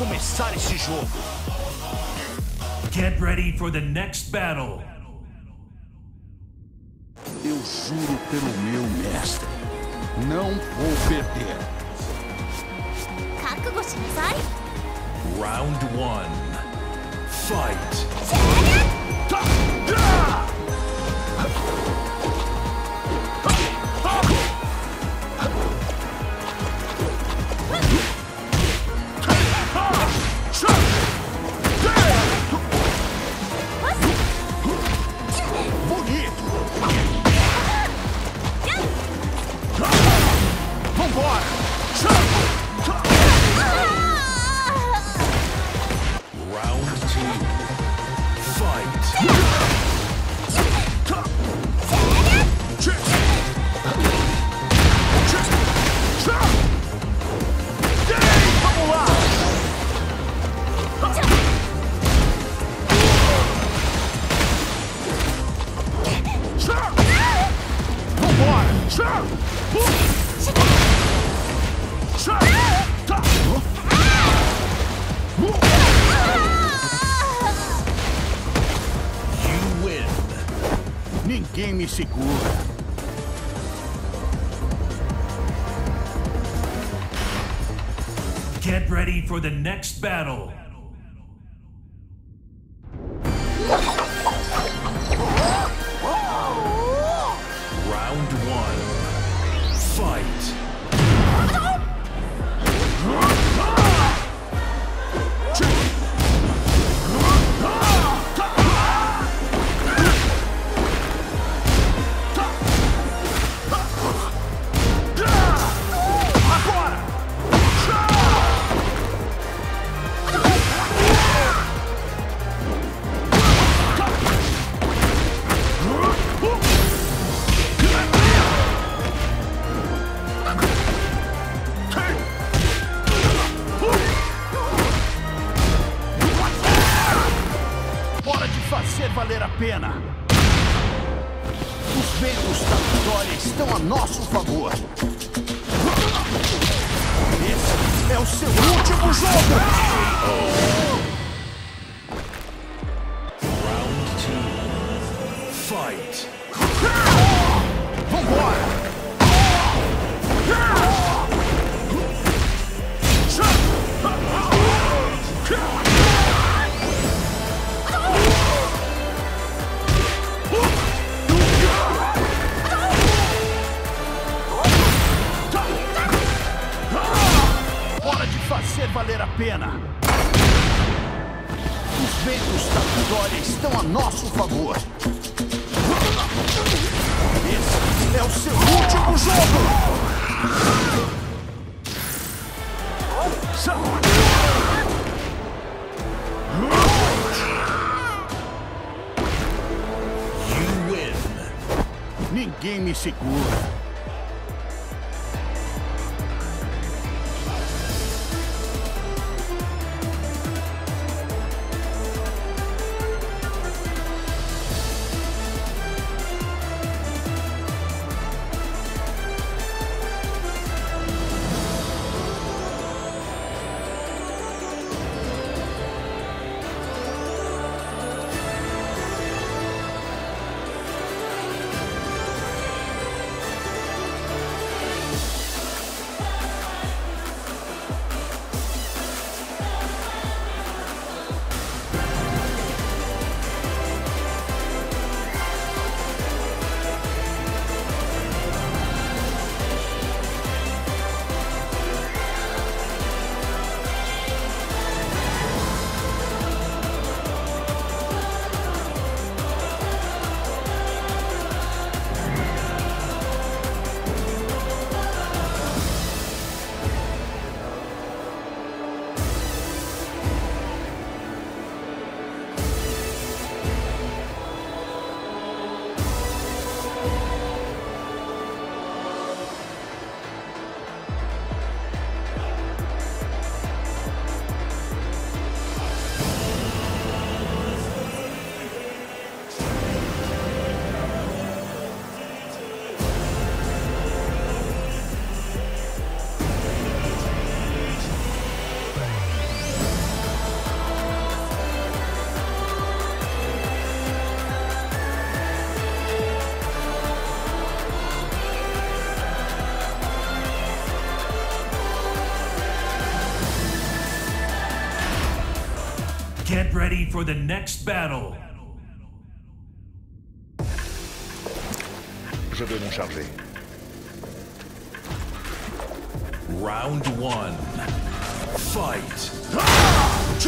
começar esse jogo. Get ready for the next battle. Eu juro pelo meu mestre, não vou perder. Round 1. Fight. segura. Get ready for the next battle. me segura. Get ready for the next battle. Je vais m'en charger. Round one. Fight. Round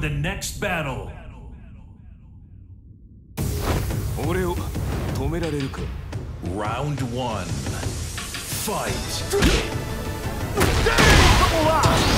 the next battle. 俺を止められるか Round one. Fight. Round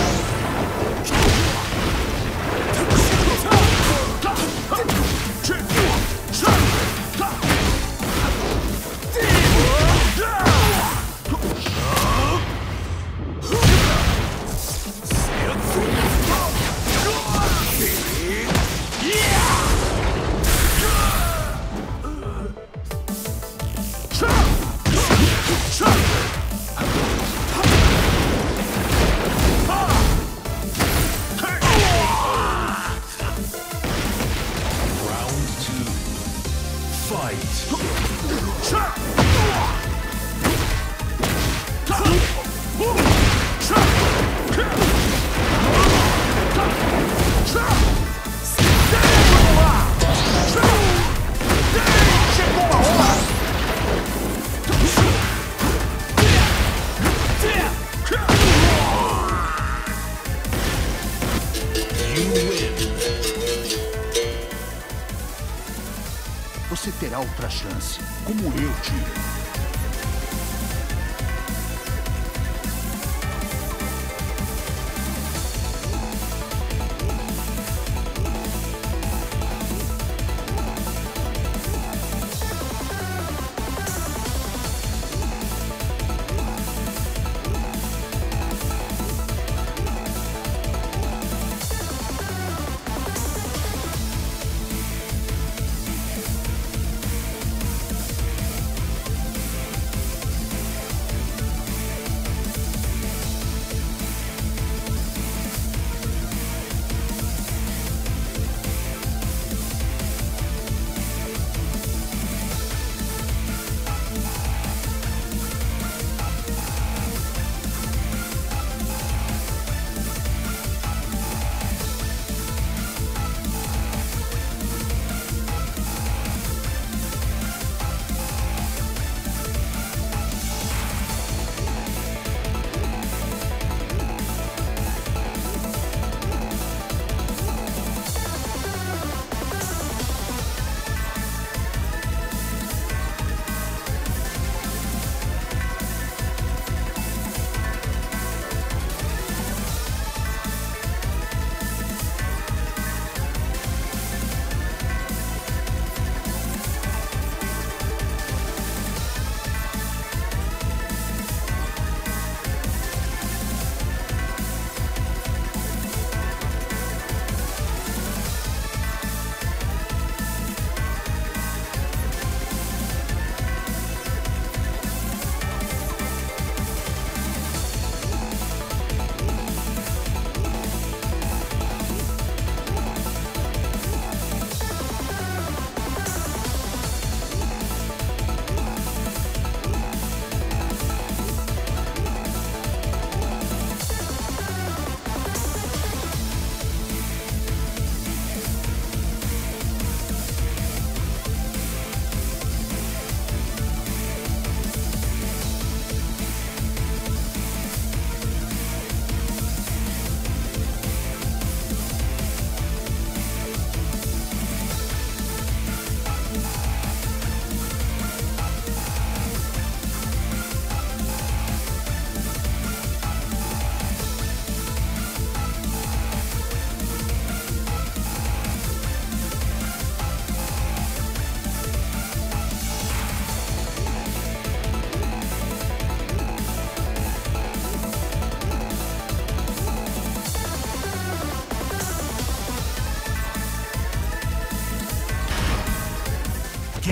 Você terá outra chance, como eu tive.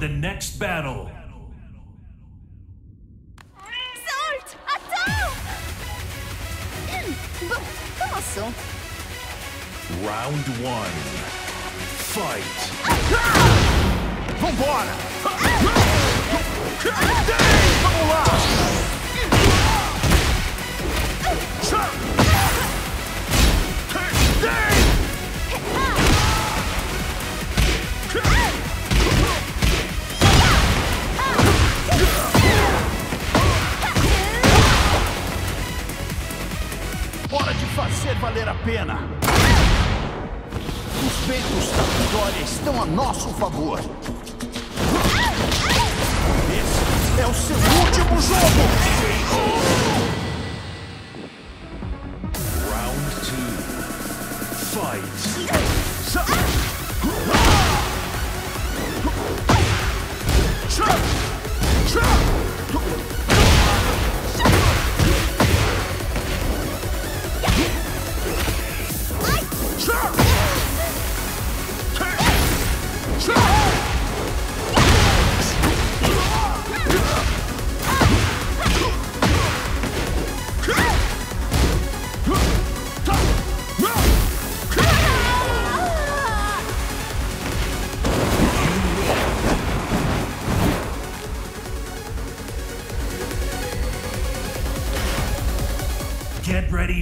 the next battle. Salt! Round one. Fight! Vambora! Fazer valer a pena! Os ventos da vitória estão a nosso favor! Esse é o seu último jogo!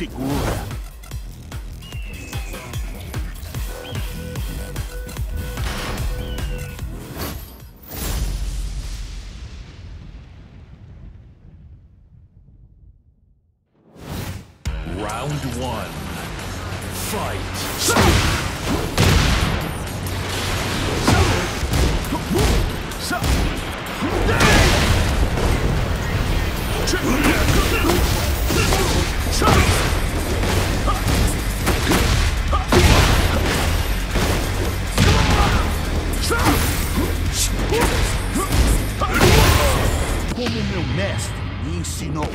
Segura. Round one. Fight. Como meu mestre me ensinou.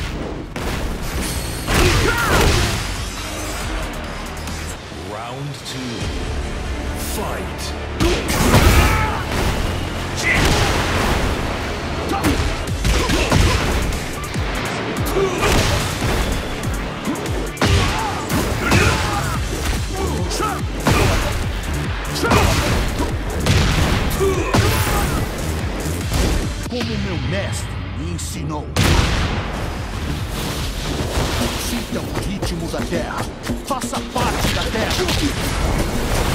Round two. Fight. Terra. Faça parte da terra.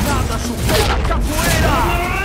Nada supera a capoeira!